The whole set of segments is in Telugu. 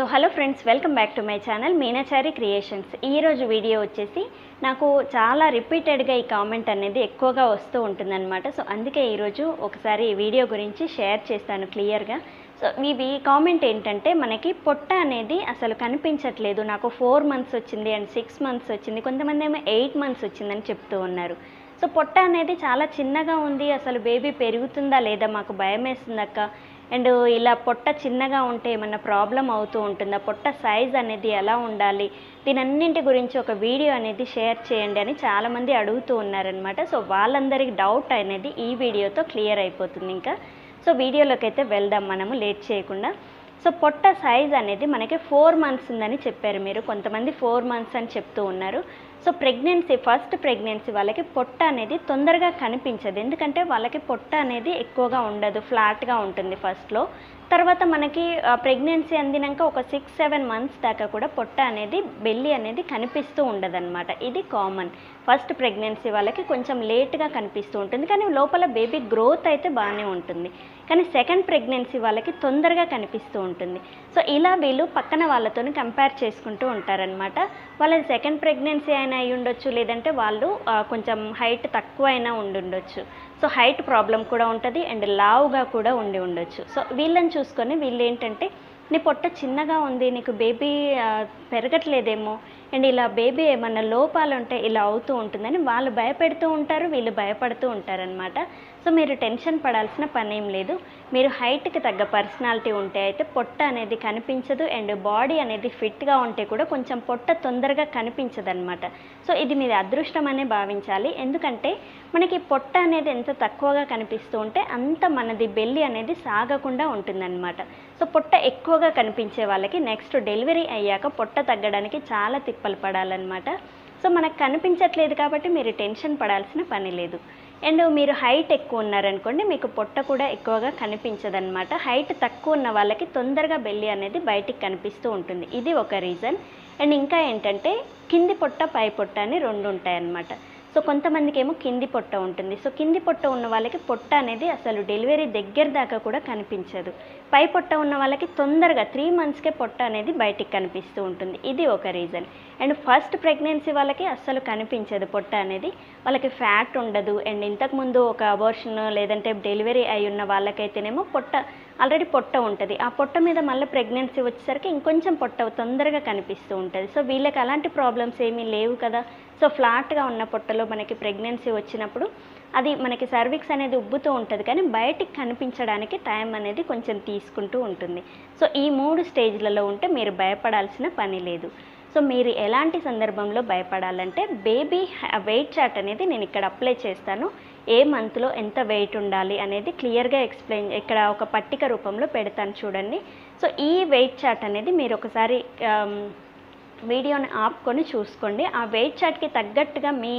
So hello friends welcome back to my channel Meenachari creations ఈరోజు వీడియో వచ్చేసి నాకు చాలా రిపీటెడ్గా ఈ కామెంట్ అనేది ఎక్కువగా వస్తూ ఉంటుందన్నమాట సో అందుకే ఈరోజు ఒకసారి ఈ వీడియో గురించి షేర్ చేస్తాను క్లియర్గా సో ఇవి కామెంట్ ఏంటంటే మనకి పొట్ట అనేది అసలు కనిపించట్లేదు నాకు ఫోర్ మంత్స్ వచ్చింది అండ్ సిక్స్ మంత్స్ వచ్చింది కొంతమంది ఏమో ఎయిట్ మంత్స్ వచ్చిందని చెప్తూ ఉన్నారు సో పొట్ట అనేది చాలా చిన్నగా ఉంది అసలు బేబీ పెరుగుతుందా లేదా మాకు భయం వేస్తుందక్క అండ్ ఇలా పొట్ట చిన్నగా ఉంటే ఏమన్నా ప్రాబ్లం అవుతూ ఉంటుందా పొట్ట సైజ్ అనేది ఎలా ఉండాలి దీనన్నింటి గురించి ఒక వీడియో అనేది షేర్ చేయండి అని చాలామంది అడుగుతూ ఉన్నారనమాట సో వాళ్ళందరికీ డౌట్ అనేది ఈ వీడియోతో క్లియర్ అయిపోతుంది ఇంకా సో వీడియోలోకి అయితే వెళ్దాం మనము లేట్ చేయకుండా సో పొట్ట సైజ్ అనేది మనకి ఫోర్ మంత్స్ ఉందని చెప్పారు మీరు కొంతమంది ఫోర్ మంత్స్ అని చెప్తూ ఉన్నారు సో ప్రెగ్నెన్సీ ఫస్ట్ ప్రెగ్నెన్సీ వాళ్ళకి పొట్ట అనేది తొందరగా కనిపించదు ఎందుకంటే వాళ్ళకి పొట్ట అనేది ఎక్కువగా ఉండదు ఫ్లాట్గా ఉంటుంది ఫస్ట్లో తర్వాత మనకి ప్రెగ్నెన్సీ అందినాక ఒక సిక్స్ సెవెన్ మంత్స్ దాకా కూడా పొట్ట అనేది బెల్లి అనేది కనిపిస్తూ ఉండదన్నమాట ఇది కామన్ ఫస్ట్ ప్రెగ్నెన్సీ వాళ్ళకి కొంచెం లేట్గా కనిపిస్తూ ఉంటుంది కానీ లోపల బేబీ గ్రోత్ అయితే బాగానే ఉంటుంది కానీ సెకండ్ ప్రెగ్నెన్సీ వాళ్ళకి తొందరగా కనిపిస్తూ ఉంటుంది సో ఇలా వీళ్ళు పక్కన వాళ్ళతో కంపేర్ చేసుకుంటూ ఉంటారనమాట వాళ్ళ సెకండ్ ప్రెగ్నెన్సీ అయిన అయినా అయి ఉండొచ్చు లేదంటే వాళ్ళు కొంచెం హైట్ తక్కువ అయినా ఉండి ఉండొచ్చు సో హైట్ ప్రాబ్లం కూడా ఉంటుంది అండ్ లావుగా కూడా ఉండి ఉండొచ్చు సో వీళ్ళని చూసుకొని వీళ్ళు ఏంటంటే నీ పొట్ట చిన్నగా ఉంది నీకు బేబీ పెరగట్లేదేమో అండ్ ఇలా బేబీ ఏమన్నా లోపాలు ఉంటే ఇలా అవుతూ ఉంటుందని వాళ్ళు భయపెడుతూ ఉంటారు వీళ్ళు భయపడుతూ ఉంటారనమాట సో మీరు టెన్షన్ పడాల్సిన పని ఏం లేదు మీరు హైట్కి తగ్గ పర్సనాలిటీ ఉంటే అయితే పొట్ట అనేది కనిపించదు అండ్ బాడీ అనేది ఫిట్గా ఉంటే కూడా కొంచెం పొట్ట తొందరగా కనిపించదనమాట సో ఇది మీది అదృష్టం అనే భావించాలి ఎందుకంటే మనకి పొట్ట అనేది ఎంత తక్కువగా కనిపిస్తూ ఉంటే అంత మనది బెల్లి అనేది సాగకుండా ఉంటుందన్నమాట సో పొట్ట ఎక్కువగా కనిపించే వాళ్ళకి నెక్స్ట్ డెలివరీ అయ్యాక పొట్ట తగ్గడానికి చాలా తిప్పలు పడాలన్నమాట సో మనకు కనిపించట్లేదు కాబట్టి మీరు టెన్షన్ పడాల్సిన పని లేదు అండ్ మీరు హైట్ ఎక్కువ ఉన్నారనుకోండి మీకు పొట్ట కూడా ఎక్కువగా కనిపించదనమాట హైట్ తక్కువ ఉన్న వాళ్ళకి తొందరగా బెల్లి అనేది బయటికి కనిపిస్తూ ఉంటుంది ఇది ఒక రీజన్ అండ్ ఇంకా ఏంటంటే కింది పొట్ట పై పొట్ట అని రెండు ఉంటాయన్నమాట సో కొంతమందికి ఏమో కింది పొట్ట ఉంటుంది సో కింది పొట్ట ఉన్న వాళ్ళకి పొట్ట అనేది అసలు డెలివరీ దగ్గర దాకా కూడా కనిపించదు పై పొట్ట ఉన్న వాళ్ళకి తొందరగా త్రీ మంత్స్కే పొట్ట అనేది బయటికి కనిపిస్తూ ఉంటుంది ఇది ఒక రీజన్ అండ్ ఫస్ట్ ప్రెగ్నెన్సీ వాళ్ళకి అస్సలు కనిపించదు పొట్ట అనేది వాళ్ళకి ఫ్యాట్ ఉండదు అండ్ ఇంతకుముందు ఒక అబోర్షన్ లేదంటే డెలివరీ అయి ఉన్న వాళ్ళకైతేనేమో పొట్ట ఆల్రెడీ పొట్ట ఉంటుంది ఆ పొట్ట మీద మళ్ళీ ప్రెగ్నెన్సీ వచ్చేసరికి ఇంకొంచెం పొట్ట తొందరగా కనిపిస్తూ ఉంటుంది సో వీళ్ళకి అలాంటి ప్రాబ్లమ్స్ ఏమీ లేవు కదా సో ఫ్లాట్గా ఉన్న పొట్టలు పీరియడ్లో మనకి ప్రెగ్నెన్సీ వచ్చినప్పుడు అది మనకి సర్విక్స్ అనేది ఉబ్బుతూ ఉంటుంది కానీ బయటికి కనిపించడానికి టైం అనేది కొంచెం తీసుకుంటూ ఉంటుంది సో ఈ మూడు స్టేజ్లలో ఉంటే మీరు భయపడాల్సిన పని లేదు సో మీరు ఎలాంటి సందర్భంలో భయపడాలంటే బేబీ వెయిట్ చార్ట్ అనేది నేను ఇక్కడ అప్లై చేస్తాను ఏ మంత్లో ఎంత వెయిట్ ఉండాలి అనేది క్లియర్గా ఎక్స్ప్లెయిన్ ఇక్కడ ఒక పట్టిక రూపంలో పెడతాను చూడండి సో ఈ వెయిట్ చార్ట్ అనేది మీరు ఒకసారి um, వీడియోని ఆపుకొని చూసుకోండి ఆ వెయిట్ చార్ట్కి తగ్గట్టుగా మీ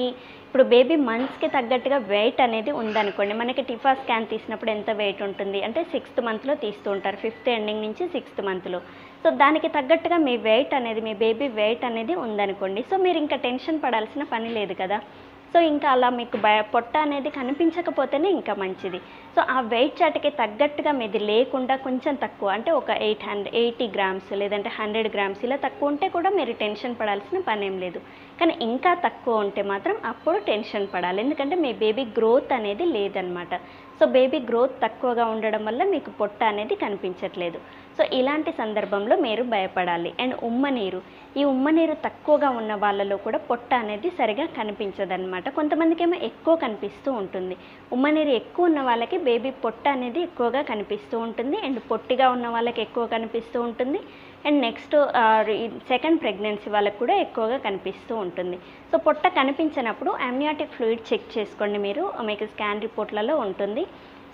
ఇప్పుడు బేబీ మంత్స్కి తగ్గట్టుగా వెయిట్ అనేది ఉందనుకోండి మనకి టిఫా స్కాన్ తీసినప్పుడు ఎంత వెయిట్ ఉంటుంది అంటే సిక్స్త్ మంత్లో తీస్తూ ఉంటారు ఫిఫ్త్ ఎండింగ్ నుంచి సిక్స్త్ మంత్లో సో దానికి తగ్గట్టుగా మీ వెయిట్ అనేది మీ బేబీ వెయిట్ అనేది ఉందనుకోండి సో మీరు ఇంకా టెన్షన్ పడాల్సిన పని లేదు కదా సో ఇంకా అలా మీకు పొట్ట అనేది కనిపించకపోతేనే ఇంకా మంచిది సో ఆ వెయిట్ చార్ట్కి తగ్గట్టుగా మీది లేకుండా కొంచెం తక్కువ అంటే ఒక ఎయిట్ హండ్రెడ్ ఎయిటీ గ్రామ్స్ లేదంటే హండ్రెడ్ గ్రామ్స్ ఇలా తక్కువ ఉంటే కూడా మీరు టెన్షన్ పడాల్సిన పని ఏం లేదు కానీ ఇంకా తక్కువ ఉంటే మాత్రం అప్పుడు టెన్షన్ పడాలి ఎందుకంటే మీ బేబీ గ్రోత్ అనేది లేదనమాట సో బేబీ గ్రోత్ తక్కువగా ఉండడం వల్ల మీకు పొట్ట అనేది కనిపించట్లేదు సో ఇలాంటి సందర్భంలో మీరు భయపడాలి అండ్ ఉమ్మనీరు ఈ ఉమ్మనీరు తక్కువగా ఉన్న వాళ్ళలో కూడా పొట్ట అనేది సరిగా కనిపించదనమాట కొంతమందికి ఏమో ఎక్కువ కనిపిస్తూ ఉంటుంది ఉమ్మనీరు ఎక్కువ ఉన్న వాళ్ళకి బేబీ పొట్ట అనేది ఎక్కువగా కనిపిస్తూ ఉంటుంది అండ్ పొట్టిగా ఉన్న వాళ్ళకి ఎక్కువ కనిపిస్తూ ఉంటుంది అండ్ నెక్స్ట్ సెకండ్ ప్రెగ్నెన్సీ వాళ్ళకి కూడా ఎక్కువగా కనిపిస్తూ ఉంటుంది సో పొట్ట కనిపించినప్పుడు అమ్నియాటిక్ ఫ్లూయిడ్ చెక్ చేసుకోండి మీరు మీకు స్కాన్ రిపోర్ట్లలో ఉంటుంది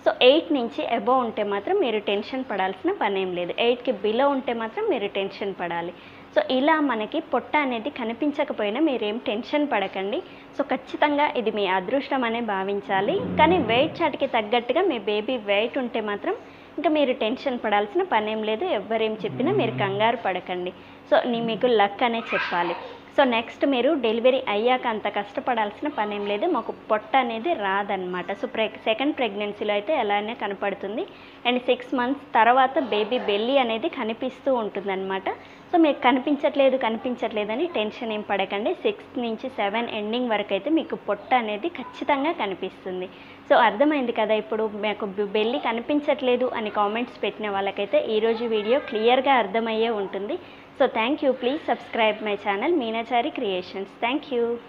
సో ఎయిట్ నుంచి అబోవ్ ఉంటే మాత్రం మీరు టెన్షన్ పడాల్సిన పని ఏం లేదు ఎయిట్కి బిలో ఉంటే మాత్రం మీరు టెన్షన్ పడాలి సో ఇలా మనకి పొట్ట అనేది కనిపించకపోయినా మీరేం టెన్షన్ పడకండి సో ఖచ్చితంగా ఇది మీ అదృష్టం అనే భావించాలి కానీ వెయిట్ చాట్కి తగ్గట్టుగా మీ బేబీ వెయిట్ ఉంటే మాత్రం ఇంకా మీరు టెన్షన్ పడాల్సిన పనేం లేదు ఎవ్వరేం చెప్పినా మీరు కంగారు పడకండి సో నీ మీకు లక్ అనే చెప్పాలి సో నెక్స్ట్ మీరు డెలివరీ అయ్యాక అంత కష్టపడాల్సిన పని ఏం లేదు మాకు పొట్ట అనేది రాదనమాట సో ప్రెగ్ సెకండ్ ప్రెగ్నెన్సీలో అయితే ఎలానే కనపడుతుంది అండ్ సిక్స్ మంత్స్ తర్వాత బేబీ బెల్లి అనేది కనిపిస్తూ ఉంటుందన్నమాట సో మీకు కనిపించట్లేదు కనిపించట్లేదని టెన్షన్ ఏం పడకండి సిక్స్త్ నుంచి సెవెన్ ఎండింగ్ వరకు అయితే మీకు పొట్ట అనేది ఖచ్చితంగా కనిపిస్తుంది సో అర్థమైంది కదా ఇప్పుడు మాకు బెల్లి కనిపించట్లేదు అని కామెంట్స్ పెట్టిన వాళ్ళకైతే ఈరోజు వీడియో క్లియర్గా అర్థమయ్యే ఉంటుంది So thank you. Please subscribe my channel Meenachari Creations. Thank you.